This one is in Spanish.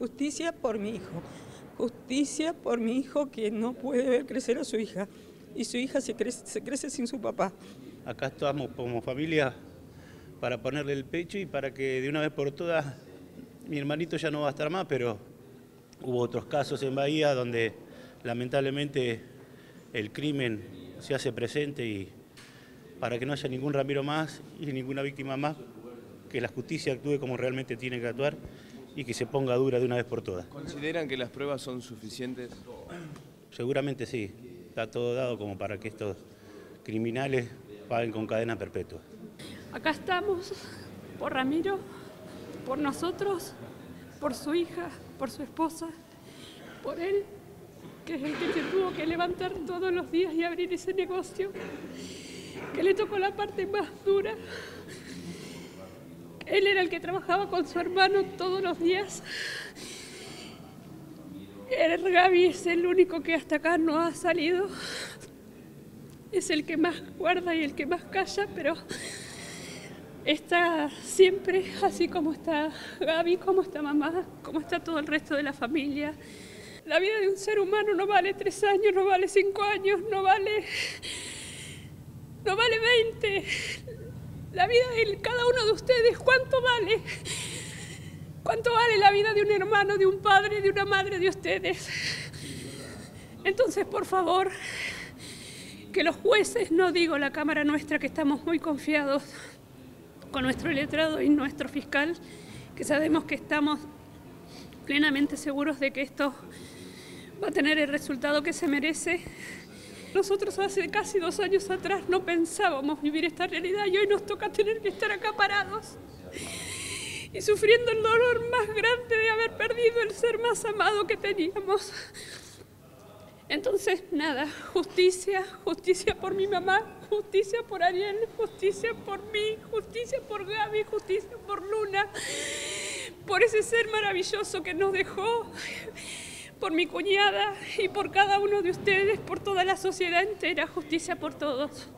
Justicia por mi hijo. Justicia por mi hijo que no puede ver crecer a su hija. Y su hija se crece, sin su papá. Acá estamos como familia para ponerle el pecho y para que de una vez por todas, mi hermanito ya no va a estar más, pero hubo otros casos en Bahía donde lamentablemente el crimen se hace presente y para que no haya ningún Ramiro más y ninguna víctima más, que la justicia actúe como realmente tiene que actuar y que se ponga dura de una vez por todas. ¿Consideran que las pruebas son suficientes? Seguramente sí, está todo dado como para que estos criminales paguen con cadena perpetua. Acá estamos por Ramiro, por nosotros, por su hija, por su esposa, por él, que es el que se tuvo que levantar todos los días y abrir ese negocio que le tocó la parte más dura. Él era el que trabajaba con su hermano todos los días. El Gaby es el único que hasta acá no ha salido. Es el que más guarda y el que más calla, pero está siempre así como está Gaby, como está mamá, como está todo el resto de la familia. La vida de un ser humano no vale tres años, no vale cinco años, no vale no vale 20. La vida de cada uno de ustedes, ¿cuánto vale? ¿Cuánto vale la vida de un hermano, de un padre, de una madre de ustedes? Entonces, por favor, que los jueces, no digo la Cámara nuestra, que estamos muy confiados con nuestro letrado y nuestro fiscal, que sabemos que estamos plenamente seguros de que esto va a tener el resultado que se merece, nosotros hace casi dos años atrás no pensábamos vivir esta realidad y hoy nos toca tener que estar acá parados y sufriendo el dolor más grande de haber perdido el ser más amado que teníamos. Entonces, nada, justicia, justicia por mi mamá, justicia por Ariel, justicia por mí, justicia por Gaby, justicia por Luna, por ese ser maravilloso que nos dejó por mi cuñada y por cada uno de ustedes, por toda la sociedad entera, justicia por todos.